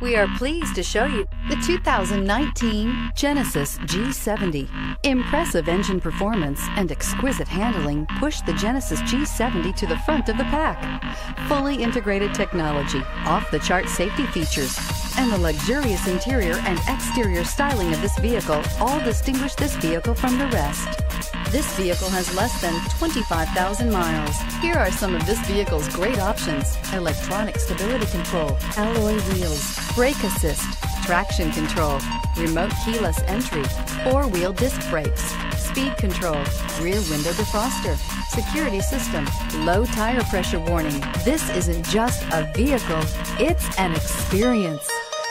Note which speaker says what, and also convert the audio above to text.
Speaker 1: We are pleased to show you the 2019 Genesis G70. Impressive engine performance and exquisite handling push the Genesis G70 to the front of the pack. Fully integrated technology, off-the-chart safety features, and the luxurious interior and exterior styling of this vehicle all distinguish this vehicle from the rest. This vehicle has less than 25,000 miles. Here are some of this vehicle's great options. Electronic stability control, alloy wheels, brake assist, traction control, remote keyless entry, four-wheel disc brakes, speed control, rear window defroster, security system, low tire pressure warning. This isn't just a vehicle, it's an experience.